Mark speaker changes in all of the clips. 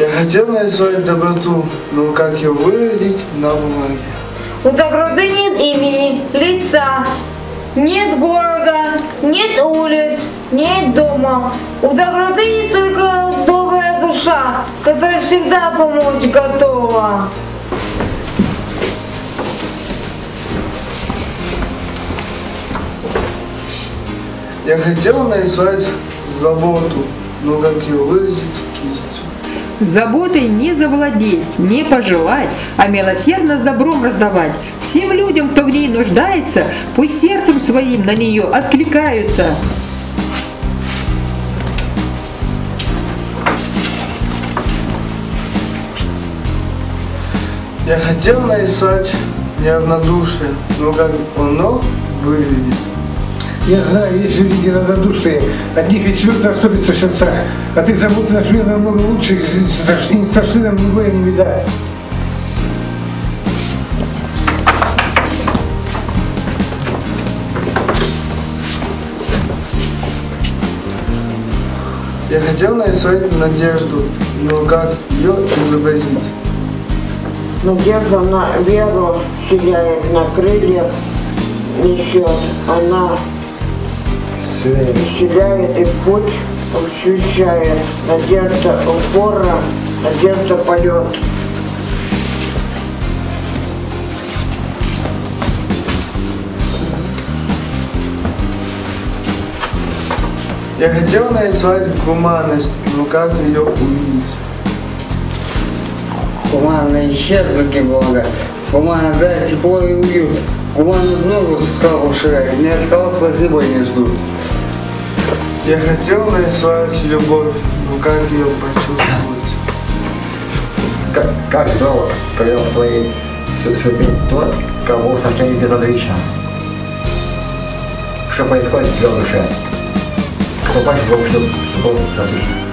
Speaker 1: Я хотел нарисовать доброту, но как ее выразить на бумаге?
Speaker 2: У доброты нет имени, лица, нет города, нет улиц, нет дома. У доброты есть только добрая душа, которая всегда помочь готова.
Speaker 1: Я хотел нарисовать заботу, но как ее выразить кистью?
Speaker 3: Заботой не завладеть, не пожелать, а милосердно с добром раздавать. Всем людям, кто в ней нуждается, пусть сердцем своим на нее откликаются.
Speaker 1: Я хотел нарисовать неравнодушие, но как оно выглядит?
Speaker 4: Я знаю, есть люди неравнодушные, от них ведь свет растопится в сердцах, от их заботы наш мир намного лучше, и не страшны нам ни горе, ни беда.
Speaker 1: Я хотел нарисовать надежду, но как ее изобразить?
Speaker 5: Надежда на веру сияет на крыльях, несет. Она исцеляет и путь ощущает. Надежда упора, надежда полет.
Speaker 1: Я хотел нарисовать гуманность, но как ее увидеть?
Speaker 6: Гуманно исчезнуть блага, гуманно дать тепло и уют, гуманно ногу скалу ширять, не от кого спасибо не ждут.
Speaker 1: Я хотел нарисовать любовь, но как ее почувствовать?
Speaker 7: Как, как здорово, когда в твоей су- судьбе тот, кого совсем не безразлично. Что происходит в его душе? Кто общем, что различно.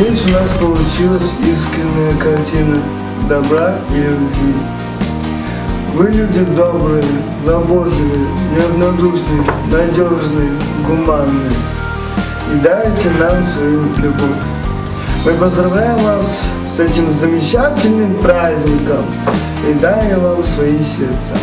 Speaker 1: Я надеюсь, у нас получилась искренняя картина добра и любви. Вы люди добрые, заботливые, неравнодушные, надежные, гуманные. И дарите нам свою любовь. Мы поздравляем вас с этим замечательным праздником и дарим вам свои сердца.